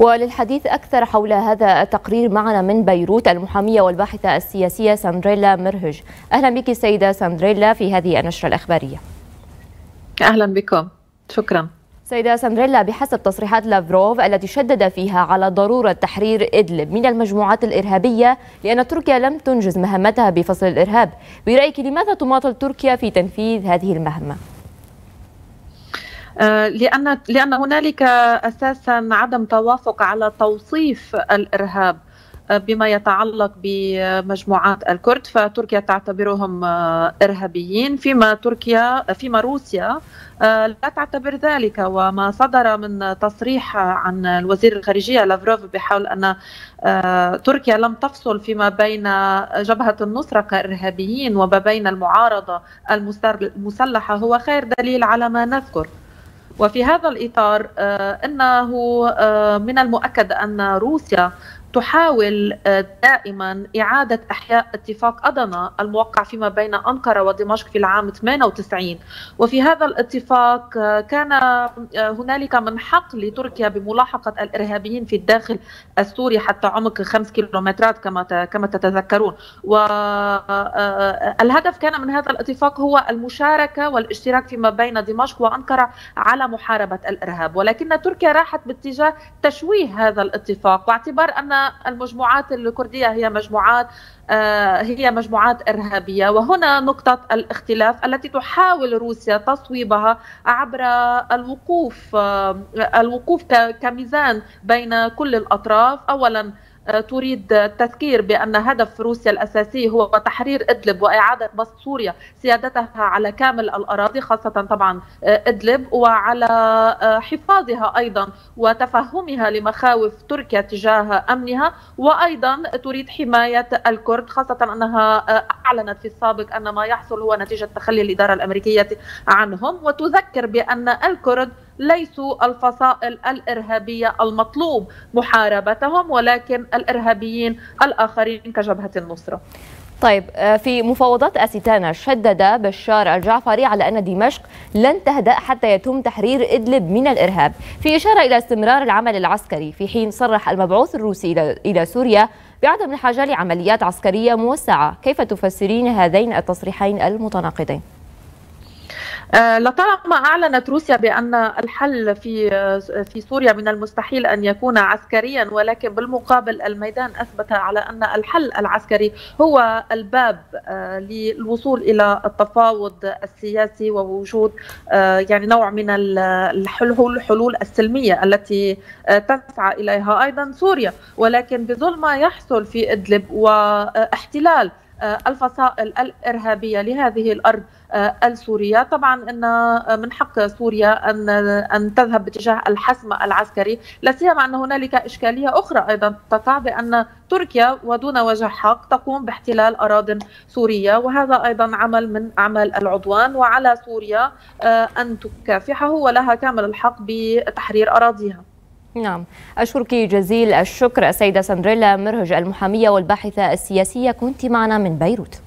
وللحديث أكثر حول هذا التقرير معنا من بيروت المحامية والباحثة السياسية ساندريلا مرهج. أهلا بك سيدة ساندريلا في هذه النشرة الإخبارية. أهلا بكم. شكرا. سيدة ساندريلا بحسب تصريحات لافروف التي شدد فيها على ضرورة تحرير إدلب من المجموعات الإرهابية لأن تركيا لم تنجز مهمتها بفصل الإرهاب. برأيك لماذا تماطل تركيا في تنفيذ هذه المهمة؟ لأن لأن هنالك أساسا عدم توافق على توصيف الإرهاب بما يتعلق بمجموعات الكرد فتركيا تعتبرهم إرهابيين فيما تركيا فيما روسيا لا تعتبر ذلك. وما صدر من تصريح عن الوزير الخارجية لافروف بحول أن تركيا لم تفصل فيما بين جبهة النصرة كإرهابيين وما بين المعارضة المسلحه هو خير دليل على ما نذكر. وفي هذا الإطار إنه من المؤكد أن روسيا تحاول دائما إعادة إحياء اتفاق أدنا الموقع فيما بين أنقرة ودمشق في العام 98 وفي هذا الاتفاق كان هنالك من حق لتركيا بملاحقة الإرهابيين في الداخل السوري حتى عمق خمس كيلومترات كما كما تتذكرون. والهدف كان من هذا الاتفاق هو المشاركة والاشتراك فيما بين دمشق وأنقرة على محاربة الإرهاب. ولكن تركيا راحت باتجاه تشويه هذا الاتفاق واعتبار أن المجموعات الكردية هي مجموعات هي مجموعات إرهابية. وهنا نقطة الاختلاف التي تحاول روسيا تصويبها عبر الوقوف الوقوف كميزان بين كل الأطراف. أولا تريد التذكير بأن هدف روسيا الأساسي هو تحرير إدلب وإعادة بسط سوريا سيادتها على كامل الأراضي خاصة طبعا إدلب وعلى حفاظها أيضا وتفهمها لمخاوف تركيا تجاه أمنها. وأيضا تريد حماية الكرد خاصة أنها أعلنت في السابق أن ما يحصل هو نتيجة تخلي الإدارة الأمريكية عنهم. وتذكر بأن الكرد ليسوا الفصائل الإرهابية المطلوب محاربتهم ولكن الإرهابيين الآخرين كجبهة النصره. طيب في مفاوضات أسيتانا شدد بشار الجعفري على أن دمشق لن تهدأ حتى يتم تحرير إدلب من الإرهاب في إشارة إلى استمرار العمل العسكري في حين صرح المبعوث الروسي إلى سوريا بعدم الحاجة لعمليات عسكرية موسعة كيف تفسرين هذين التصريحين المتناقضين؟ لطالما أعلنت روسيا بأن الحل في في سوريا من المستحيل أن يكون عسكريا ولكن بالمقابل الميدان أثبت على أن الحل العسكري هو الباب للوصول إلى التفاوض السياسي ووجود يعني نوع من الحلول الحلول السلمية التي تسعى إليها. أيضا سوريا ولكن بظل ما يحصل في إدلب واحتلال الفصائل الإرهابية لهذه الأرض السورية، طبعا إن من حق سوريا أن أن تذهب باتجاه الحسم العسكري، لا سيما أن هنالك إشكالية أخرى أيضا تقع بأن تركيا ودون وجه حق تقوم باحتلال اراض سورية. وهذا أيضا عمل من أعمال العدوان. وعلى سوريا أن تكافحه ولها كامل الحق بتحرير أراضيها. نعم. أشكرك جزيل الشكر. السيدة سندريلا مرهج المحامية والباحثة السياسية كنت معنا من بيروت.